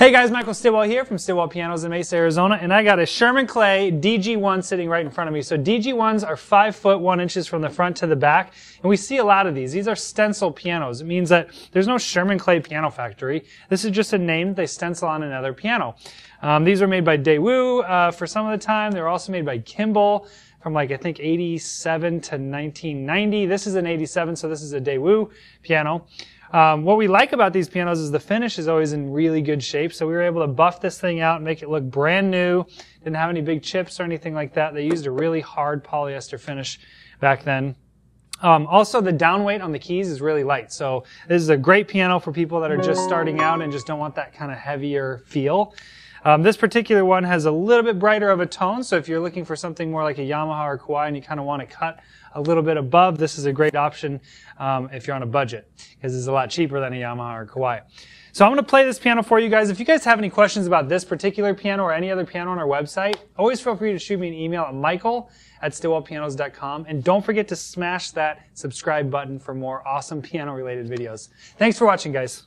Hey guys, Michael Stilwell here from Stilwell Pianos in Mesa, Arizona, and I got a Sherman Clay DG1 sitting right in front of me. So DG1s are five foot one inches from the front to the back, and we see a lot of these. These are stencil pianos. It means that there's no Sherman Clay Piano Factory. This is just a name they stencil on another piano. Um, these were made by Daewoo uh, for some of the time. They were also made by Kimball from like I think 87 to 1990. This is an 87, so this is a Daewoo piano. Um, what we like about these pianos is the finish is always in really good shape. So we were able to buff this thing out and make it look brand new. Didn't have any big chips or anything like that. They used a really hard polyester finish back then. Um, also, the down weight on the keys is really light. So this is a great piano for people that are just starting out and just don't want that kind of heavier feel. Um, this particular one has a little bit brighter of a tone, so if you're looking for something more like a Yamaha or Kawai and you kind of want to cut a little bit above, this is a great option um, if you're on a budget, because it's a lot cheaper than a Yamaha or Kawai. So I'm going to play this piano for you guys. If you guys have any questions about this particular piano or any other piano on our website, always feel free to shoot me an email at michael at stilwellpianos.com. And don't forget to smash that subscribe button for more awesome piano related videos. Thanks for watching, guys.